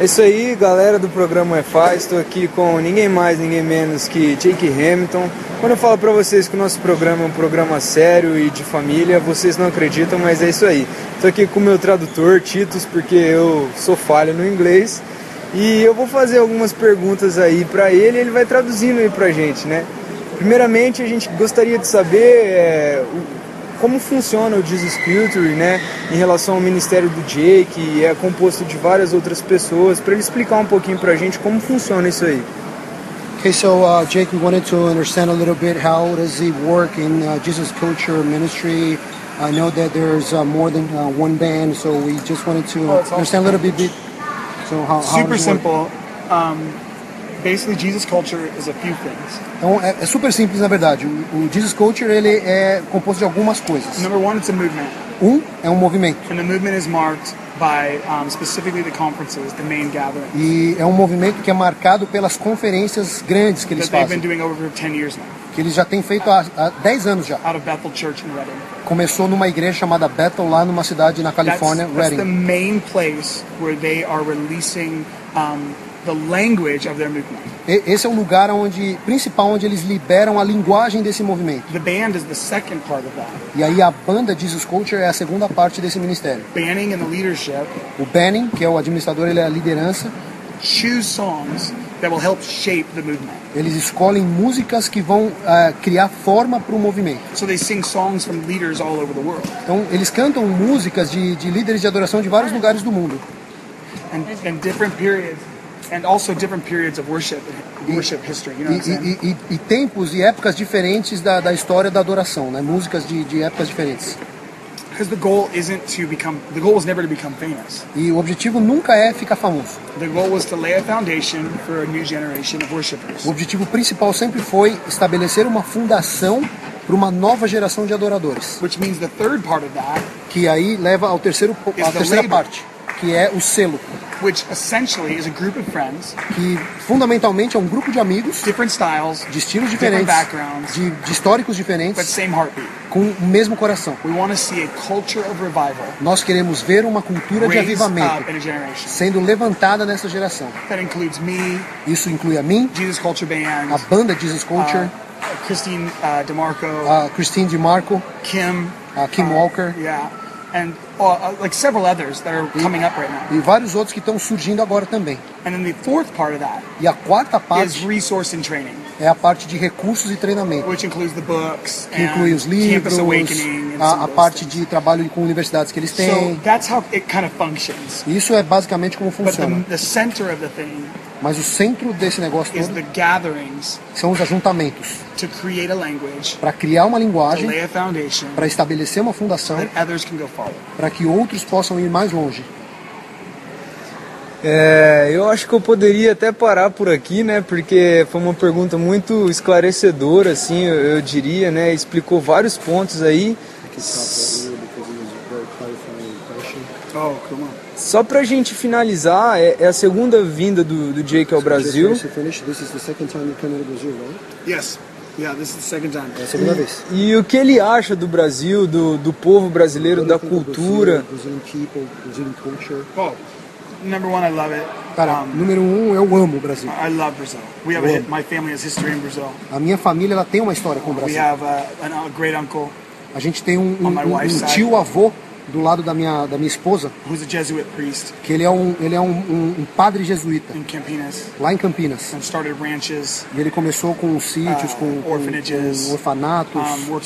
É isso aí, galera do programa Wi-Fi. Estou aqui com ninguém mais, ninguém menos que Jake Hamilton. Quando eu falo para vocês que o nosso programa é um programa sério e de família, vocês não acreditam, mas é isso aí. Estou aqui com o meu tradutor, Titus, porque eu sou falho no inglês. E eu vou fazer algumas perguntas aí para ele ele vai traduzindo aí pra gente, né? Primeiramente, a gente gostaria de saber é, como funciona o Jesus Culture, né, em relação ao ministério do Jake, que é composto de várias outras pessoas, para ele explicar um pouquinho para a gente como funciona isso aí. Okay, so uh, Jake, we wanted to understand a little bit how does he work in uh, Jesus Culture Ministry. I know that there's uh, more than uh, one band, so we just wanted to Oh, understand a little bit. So how, how Super work? simple. Um, basically, Jesus culture is a few things. Então é, é super simples na verdade. O, o Jesus Culture ele é composto de algumas coisas. Number one, it's a movement, Um é um movimento and the movement is marked by um, specifically the conferences, the main gathering e é um movimento que é marcado pelas conferências grandes que eles that they've been fazem, doing over 10 years now, que eles já têm feito há, há 10 anos já. out of Bethel Church in Redding. Começou numa igreja chamada Bethel lá numa cidade na That's, Califórnia, that's the Redding. main place where they are releasing um, the language of their movement. Esse é o lugar onde principal onde eles liberam a linguagem desse movimento. The band is the second part of that. E aí a banda Jesus Culture é a segunda parte desse ministério. Banning and the leadership O Banning, que é o administrador, ele é a liderança. choose songs that will help shape the movement. Eles escolhem músicas que vão ah, criar forma para o movimento. So they sing songs from leaders all over the world. Então eles cantam músicas de, de líderes de adoração de vários lugares do mundo. and, and different periods, and also different periods of worship, worship history. You know E, e- e- tempos e épocas diferentes da, da história da adoração, né? Músicas de, de épocas diferentes. Because the goal isn't to become, the goal was never to become famous. E o objetivo nunca é ficar famoso. The goal was to lay a foundation for a new generation of worshipers. O objetivo principal sempre foi estabelecer uma fundação para uma nova geração de adoradores. Which means the third part of that, Que aí leva ao terceiro, à terceira parte, que é o selo. which essentially is a group of friends, Que fundamentalmente é um grupo de amigos different styles, de estilos different diferentes, backgrounds, de, de históricos but diferentes, same heartbeat. com o mesmo coração. We want to see a culture of revival Nós queremos ver uma cultura de up avivamento in a generation. sendo levantada nessa geração. That includes me, Isso inclui a mim, Jesus Culture Band, a banda Jesus Culture, uh, Christine uh, DeMarco, a Christine DeMarco, Kim, a Kim Walker Yeah, and uh, like several others that are coming up right now. e vários outros que estão surgindo agora também. And then the fourth part of that E a quarta is parte resource and training, é a parte de recursos e treinamento, which includes the books que inclui os livros, a, a parte things. de trabalho com universidades que eles So têm. that's how it kind of functions. Isso é basicamente como But funciona. the, the center of the thing Mas o centro desse negócio todo the gatherings são os ajuntamentos to create a language, para criar uma linguagem, para estabelecer uma fundação, para que outros possam ir mais longe. É, eu acho que eu poderia até parar por aqui, né? Porque foi uma pergunta muito esclarecedora, assim, eu, eu diria, né? Explicou vários pontos aí. Só pra gente finalizar, é, é a segunda vinda do, do Jake ao Brasil. Yes. Yeah, this is the second time. É a segunda vez. E o que ele acha do Brasil, do, do povo brasileiro, da cultura? Oh, number one, I love it. Cara, Um, número um, eu amo o Brasil. I love Brazil. We have a, my family has history in Brazil. A minha família ela tem uma história com o We Brasil. have uh, an- a great uncle A gente tem um, um- um- um tio avô do lado da minha, da minha esposa, who's a Jesuit priest que ele é um, ele é um, um- um padre jesuíta, in Campinas lá em Campinas. and started ranches, E ele começou com os sítios, Ah, com, com, com orfanatos. um, with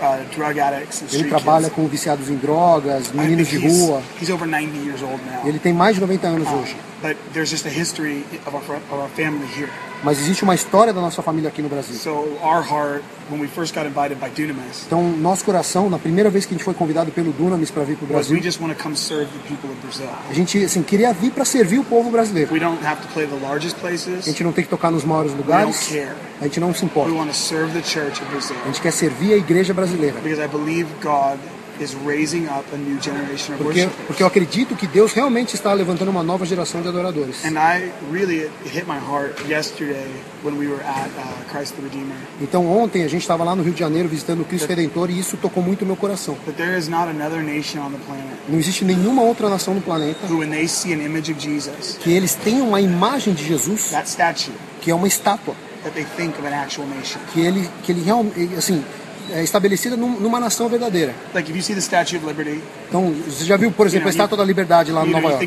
uh, Ele trabalha kids. com viciados em drogas, meninos de he's, rua. he's over 90 years old now. Ele tem mais de 90 anos hoje. But there's just a history of our, of our family here. Mas existe uma história da nossa família aqui no Brasil. So our heart, when we first got invited by Dunamis, Então, nosso coração, na primeira vez que a gente foi convidado pelo Dunamis para vir para o we Brasil, just want to come serve the people of Brazil. a gente assim, queria vir para servir o povo brasileiro. We don't have to play the largest A gente não tem que tocar nos maiores We don't lugares, care. a gente não se We importa. want to serve the church of Brazil A gente quer servir a igreja brasileira. because I believe God is raising up a new generation of Porque, porque eu acredito que Deus realmente está levantando uma nova geração de adoradores. And I really, it hit my heart yesterday when we were at uh, Christ the Redeemer. Então ontem a gente estava lá no Rio de Janeiro visitando o Cristo Redentor e isso tocou muito o meu coração. That there is not another nation on the planet Não existe nenhuma outra nação no planeta who, when they see an image of Jesus, que eles tenham uma imagem de Jesus that statue, que é uma estátua, that they think of an actual nation. que ele que ele realmente assim é estabelecida num- numa nação verdadeira. Like if you see the Statue of Liberty, Então você já viu, por exemplo, a You know, Estátua da Liberdade lá no Nova York?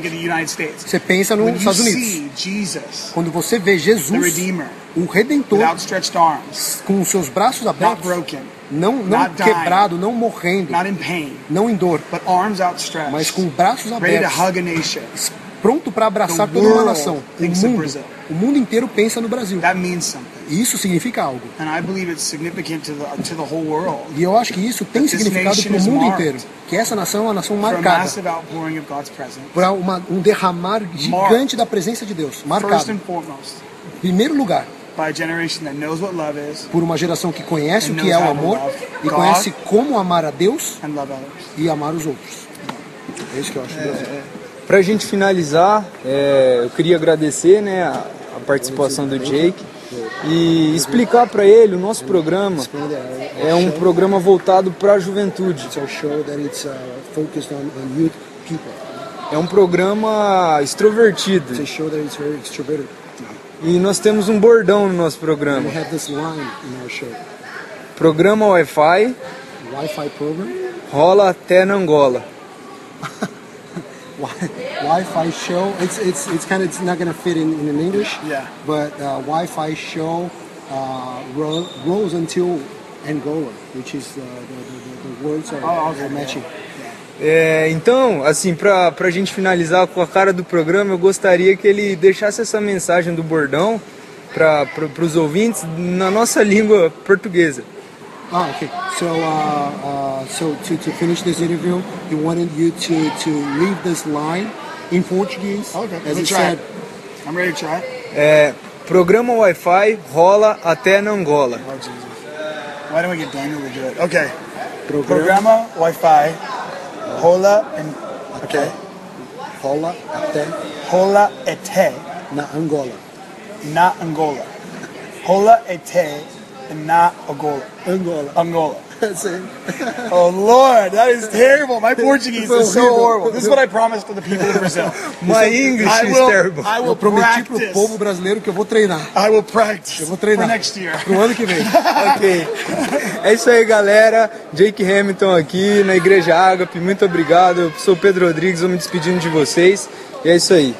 Você pensa nos When Estados Unidos. Jesus, Quando você vê Jesus, Redeemer, o Redentor, arms, com os seus braços not abertos, broken, não, não not dying, quebrado, não morrendo, not in pain, não em dor, but arms outstretched, mas com braços abertos, a. pronto para abraçar toda uma nação. O mundo, o mundo inteiro pensa no Brasil. That means something. E isso significa algo. And I believe it's significant to the, to the whole world. E eu acho que isso tem significado para o mundo inteiro. Que essa nação é uma nação marcada. Para uma- um derramar gigante da presença de Deus. Marcado. Em primeiro lugar, by a generation that knows what love is por uma geração que conhece o que é o amor e conhece como amar a Deus e amar os outros. É isso que eu acho do Brasil. Pra gente finalizar, é, eu queria agradecer né, a, a participação do Jake e explicar para ele o nosso programa é um programa voltado para a juventude. A uh. É um programa extrovertido a e nós temos um bordão no nosso We programa. Programa Wi-Fi Wi-Fi program. rola até na Angola. Wi- Wi-Fi show. It's it's it's kind of it's not gonna fit in, in English. Yeah. But uh, Wi-Fi show uh, ro- rolls until Angola, which is uh, the, the, the, the words are, Oh, okay, are matching. É, então, assim, pra, pra gente finalizar com a cara do programa, eu gostaria que ele deixasse essa mensagem do bordão para os ouvintes na nossa língua portuguesa. Ah, okay. So, uh, uh, so to, to finish this interview, he wanted you to, to leave this line in Portuguese, Okay, let as he try said. it. I'm ready to try it. É, programa Wi-Fi rola até na Angola. Oh, Jesus. Why don't we get Daniel to do it? Okay. Programa Programa Wi-Fi. Rola and okay. rola até Rola ete na Angola. na Angola. Rola ete na Angola. Angola. Angola. Oh Lord, that is terrible. My Portuguese is so horrible. This is what I promised to the people of Brazil. My English I is will, terrible. I Eu will prometi pro practice. povo brasileiro que eu vou treinar. I will practice Eu vou treinar. for next year. Pro ano que vem. ok. É isso aí, galera. Jake Hamilton aqui na Igreja Ágape. Muito obrigado. Eu sou o Pedro Rodrigues. Vou me despedindo de vocês. E é isso aí.